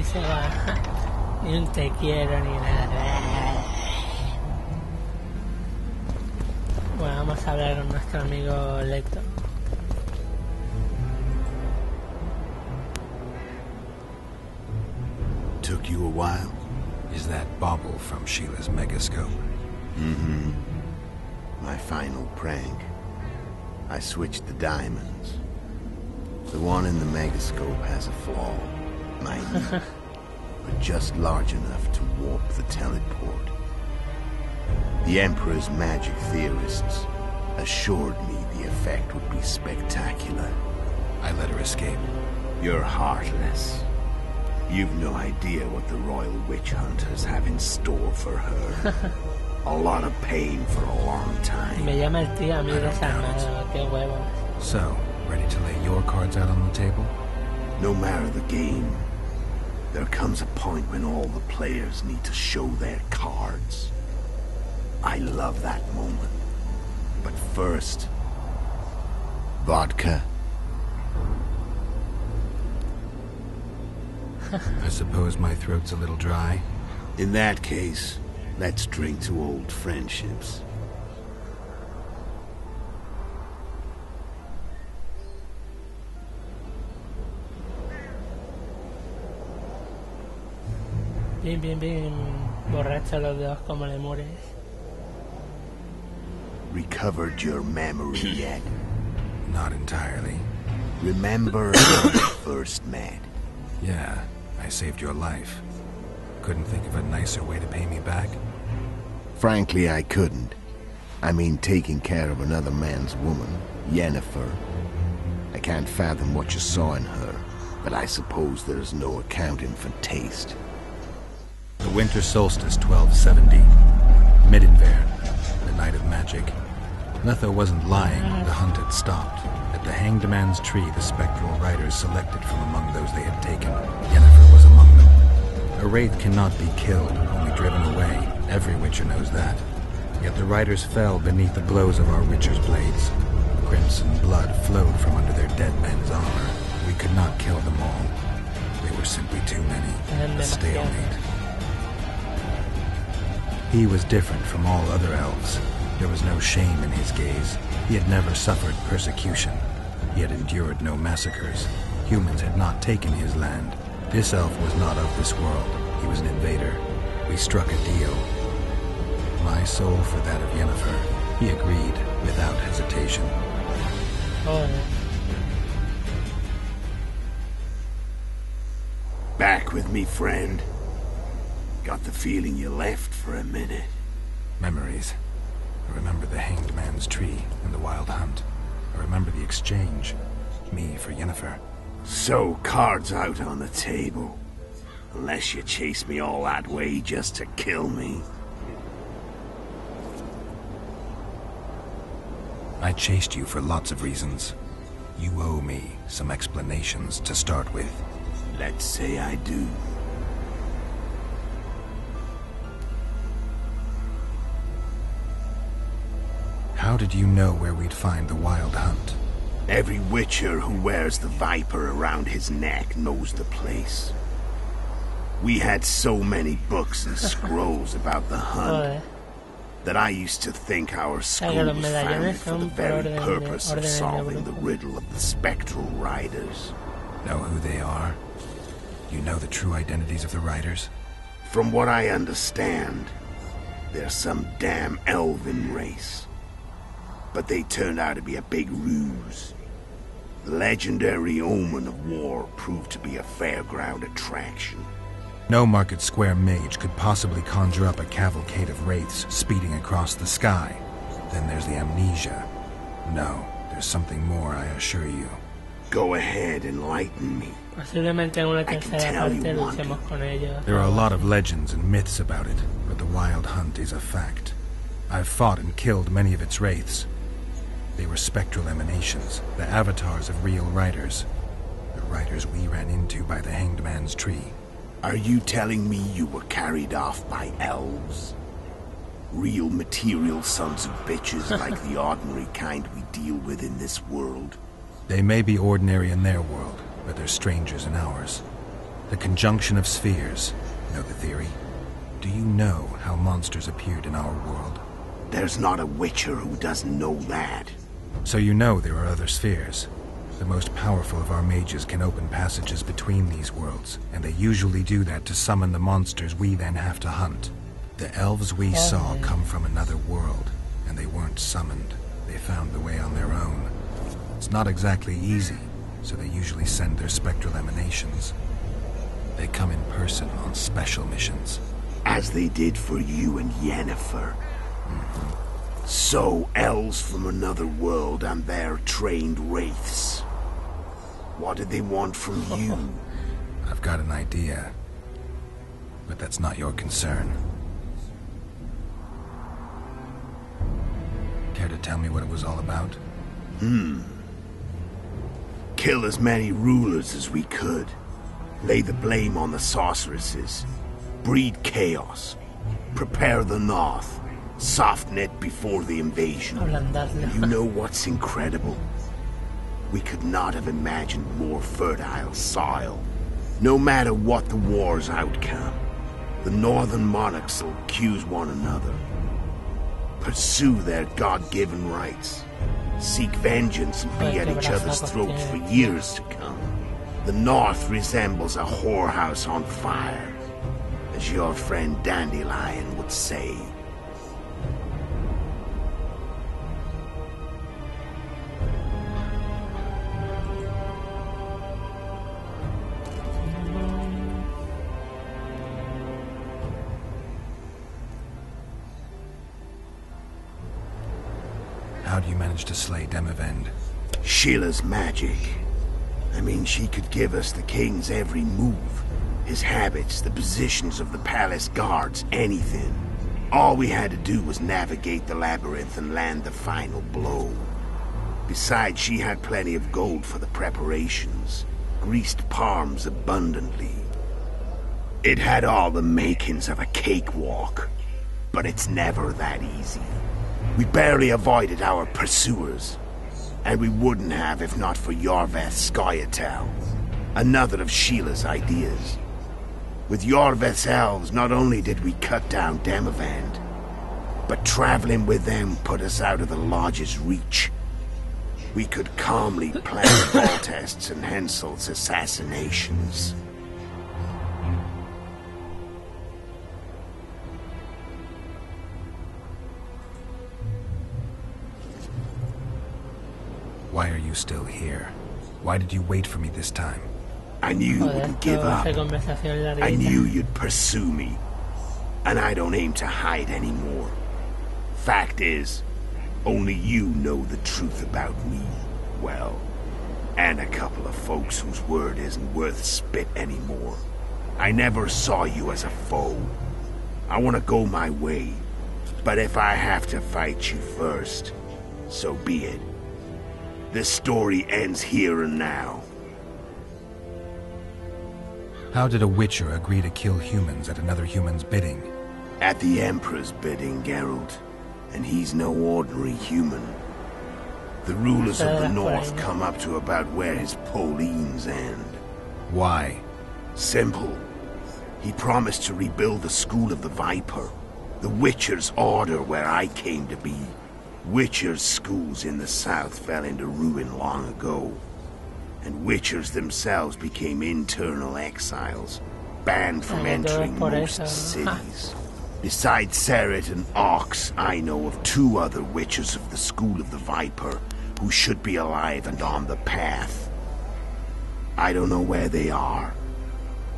Y se va. Ni un te quiero ni nada. Bueno, vamos a hablar con nuestro amigo Letho. Took you a while? Is that bauble from Sheala's megascope? Mm-hmm. My final prank. I switched the diamonds. The one in the megascope has a flaw. But just large enough to warp the teleport. The Emperor's magic theorists assured me the effect would be spectacular. I let her escape. You're heartless. You've no idea what the Royal Witch Hunters have in store for her. a lot of pain for a long time. Me llama el tío a mí. Qué huevos. So, ready to lay your cards out on the table? No matter the game, there comes a point when all the players need to show their cards. I love that moment. But first, vodka. I suppose my throat's a little dry. In that case, let's drink to old friendships. Bien, bien, bien. Borrachos los dos como lemures. Recovered your memory yet? Not entirely. Remember when we first met? Yeah, I saved your life. Couldn't think of a nicer way to pay me back? Frankly, I couldn't. I mean, taking care of another man's woman, Yennefer. I can't fathom what you saw in her, but I suppose there's no accounting for taste. The winter solstice 1270. Midinváerne, the night of magic. Letho wasn't lying, the hunt had stopped. At the Hanged Man's Tree, the spectral riders selected from among those they had taken. Yennefer was among them. A wraith cannot be killed, only driven away. Every witcher knows that. Yet the riders fell beneath the blows of our witcher's blades. Crimson blood flowed from under their dead men's armor. We could not kill them all. They were simply too many. A stalemate. He was different from all other elves. There was no shame in his gaze. He had never suffered persecution. He had endured no massacres. Humans had not taken his land. This elf was not of this world. He was an invader. We struck a deal. My soul for that of Yennefer. He agreed without hesitation. Joder. Back with me, friend. Got the feeling you left for a minute. Memories. I remember the hanged man's tree and the wild hunt. I remember the exchange. Me for Yennefer. So, cards out on the table. Unless you chase me all that way just to kill me. I chased you for lots of reasons. You owe me some explanations to start with. Let's say I do. How did you know where we'd find the wild hunt? Every witcher who wears the viper around his neck knows the place. We had so many books and scrolls about the hunt that I used to think our school was founded for the very purpose of solving the riddle of the spectral riders. Know who they are? You know the true identities of the riders? From what I understand, they're some damn elven race. But they turned out to be a big ruse. The legendary omen of war proved to be a fairground attraction. No Market Square mage could possibly conjure up a cavalcade of wraiths speeding across the sky. Then there's the amnesia. No, there's something more, I assure you. Go ahead, enlighten me. Posiblemente en una can tercera tell you parte luchemos con ellos. There are a lot of legends and myths about it, but the wild hunt is a fact. I've fought and killed many of its wraiths. They were spectral emanations, the avatars of real riders. The riders we ran into by the Hanged Man's Tree. Are you telling me you were carried off by elves? Real material sons of bitches like the ordinary kind we deal with in this world? They may be ordinary in their world, but they're strangers in ours. The conjunction of spheres. Know the theory? Do you know how monsters appeared in our world? There's not a Witcher who doesn't know that. So you know there are other spheres. The most powerful of our mages can open passages between these worlds, and they usually do that to summon the monsters we then have to hunt. The elves we saw come from another world, and they weren't summoned. They found the way on their own. It's not exactly easy, so they usually send their spectral emanations. They come in person on special missions. As they did for you and Yennefer. Mm-hmm. So, elves from another world and their trained wraiths. What did they want from you? I've got an idea, but that's not your concern. Care to tell me what it was all about? Hmm. Kill as many rulers as we could. Lay the blame on the sorceresses. Breed chaos. Prepare the North. Soften it before the invasion. You know what's incredible? We could not have imagined more fertile soil. No matter what the war's outcome, the northern monarchs will accuse one another. Pursue their God-given rights. Seek vengeance and be at each other's throats for years to come. The north resembles a whorehouse on fire, as your friend Dandelion would say. To slay Demavend? Sheala's magic. I mean, she could give us the king's every move. His habits, the positions of the palace guards, anything. All we had to do was navigate the labyrinth and land the final blow. Besides, she had plenty of gold for the preparations. Greased palms abundantly. It had all the makings of a cakewalk. But it's never that easy. We barely avoided our pursuers. And we wouldn't have if not for Iorveth Scoia'tael, another of Sheala's ideas. With Iorveth's elves, not only did we cut down Demavend, but traveling with them put us out of the Lodge's reach. We could calmly plan Foltest's and Henselt's assassinations. Why are you still here? Why did you wait for me this time? I knew you wouldn't give esto va a up. I knew you'd pursue me. And I don't aim to hide anymore. Fact is, only you know the truth about me. Well, and a couple of folks whose word isn't worth spit anymore. I never saw you as a foe. I want to go my way. But if I have to fight you first, so be it. This story ends here and now. How did a Witcher agree to kill humans at another human's bidding? At the Emperor's bidding, Geralt. And he's no ordinary human. The rulers of the North come up to about where his Paulines end. Why? Simple. He promised to rebuild the School of the Viper. The Witcher's order where I came to be. Witcher's schools in the south fell into ruin long ago. And Witchers themselves became internal exiles, banned from entering most cities. Besides Serrit and Auckes, I know of two other Witchers of the School of the Viper who should be alive and on the path. I don't know where they are.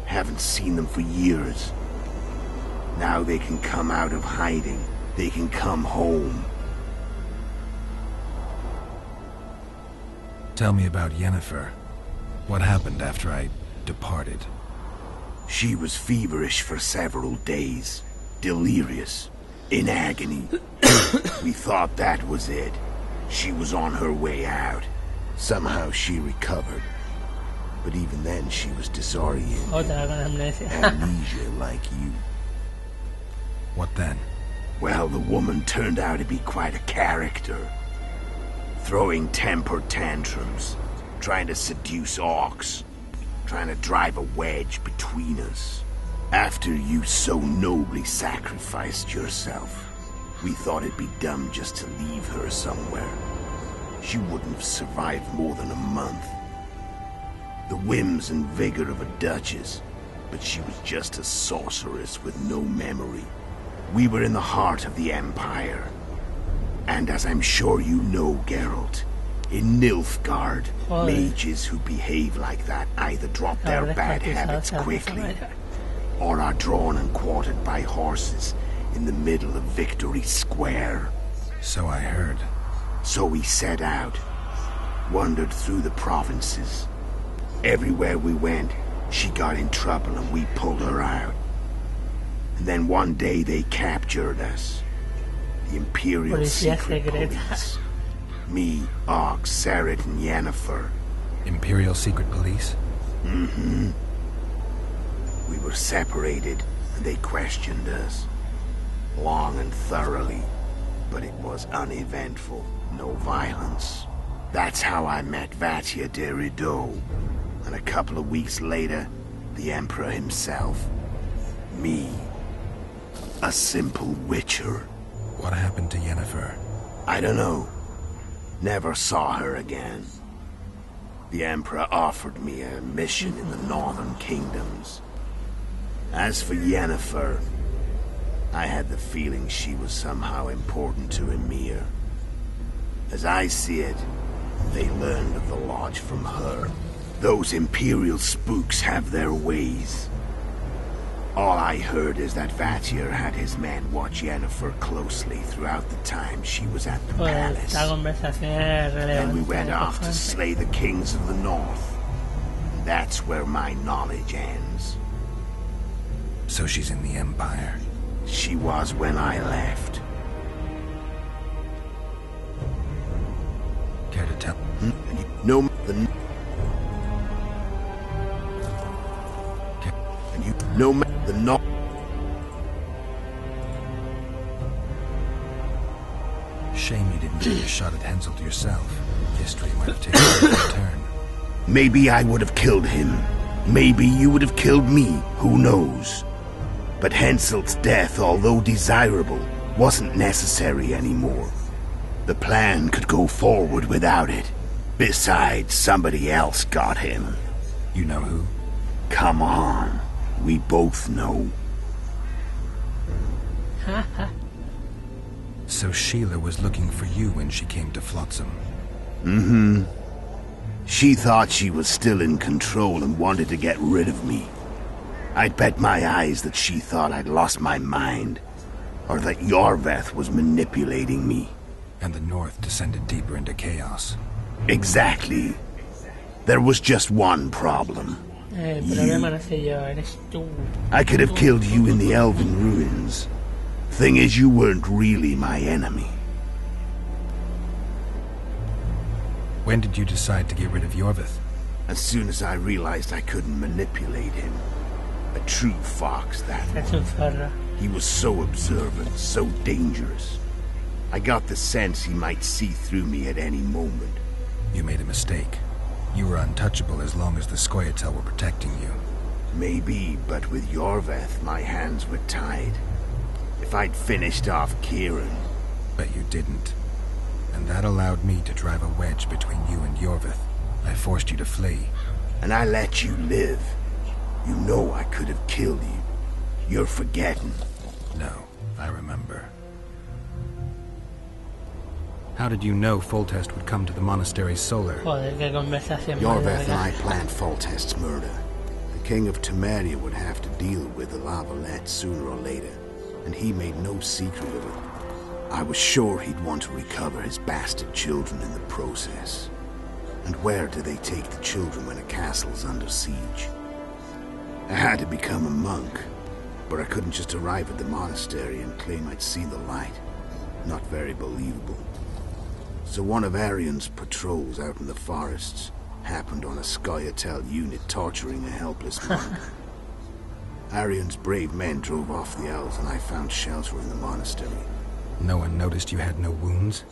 Haven't seen them for years. Now they can come out of hiding. They can come home. Tell me about Yennefer. What happened after I departed? She was feverish for several days, delirious, in agony. we thought that was it. She was on her way out. Somehow she recovered. But even then she was disoriented, Otra con amnesia. amnesia like you. What then? Well, the woman turned out to be quite a character. Throwing temper tantrums, trying to seduce orcs, trying to drive a wedge between us. After you so nobly sacrificed yourself, we thought it'd be dumb just to leave her somewhere. She wouldn't have survived more than a month. The whims and vigor of a duchess, but she was just a sorceress with no memory. We were in the heart of the Empire. And as I'm sure you know, Geralt, in Nilfgaard, Joder. mages who behave like that either drop their bad cotizado habits quickly or are drawn and quartered by horses in the middle of Victory Square. So I heard. So we set out, wandered through the provinces. Everywhere we went, she got in trouble and we pulled her out. And then one day they captured us. The Imperial Policía Secret secreta. Police. Me, Auckes, Serrit, and Yennefer. Imperial Secret Police? Mm-hmm. We were separated, and they questioned us. Long and thoroughly, but it was uneventful. No violence. That's how I met Vattier de Rideaux. And a couple of weeks later, the Emperor himself. Me. A simple witcher. What happened to Yennefer? I don't know. Never saw her again. The Emperor offered me a mission in the Northern Kingdoms. As for Yennefer, I had the feeling she was somehow important to Emhyr. As I see it, they learned of the Lodge from her. Those Imperial spooks have their ways. All I heard is that Vattier had his men watch Yennefer closely throughout the time she was at the Joder, palace. esta conversación es relevante. Then we went off to slay the kings of the north. That's where my knowledge ends. So she's in the Empire. She was when I left. Care to tell? Hmm? And you know the Care- and you know the no Shame you didn't take a shot at Henselt yourself. History might have taken a turn. Maybe I would have killed him. Maybe you would have killed me. Who knows? But Henselt's death, although desirable, wasn't necessary anymore. The plan could go forward without it. Besides, somebody else got him. You know who? Come on. We both know. So Sheala was looking for you when she came to Flotsam. Mm-hmm. She thought she was still in control and wanted to get rid of me. I'd bet my eyes that she thought I'd lost my mind, or that Iorveth was manipulating me. And the North descended deeper into chaos. Exactly. There was just one problem. El problema no soy yo, eres tú. I could have killed you in the Elven ruins. Thing is, you weren't really my enemy. When did you decide to get rid of Iorveth? As soon as I realized I couldn't manipulate him. A true fox, that Es un. He was so observant, so dangerous. I got the sense he might see through me at any moment. You made a mistake. You were untouchable as long as the Scoia'tael were protecting you. Maybe, but with Iorveth, my hands were tied. If I'd finished off Kieran, But you didn't. And that allowed me to drive a wedge between you and Iorveth. I forced you to flee. and I let you live, you know I could have killed you. You're forgetting. No, I remember. How did you know Foltest would come to the monastery's solar? Joder, qué conversación Iorveth and. I planned Foltest's murder. The king of Temeria would have to deal with the La Valette sooner or later, and he made no secret of it. I was sure he'd want to recover his bastard children in the process. And where do they take the children when a castle's under siege? I had to become a monk, but I couldn't just arrive at the monastery and claim I'd seen the light. Not very believable. So one of Aryan's patrols out in the forests happened on a Scoia'tael unit torturing a helpless monk. Aryan's brave men drove off the elves and I found shelter in the monastery. No one noticed you had no wounds?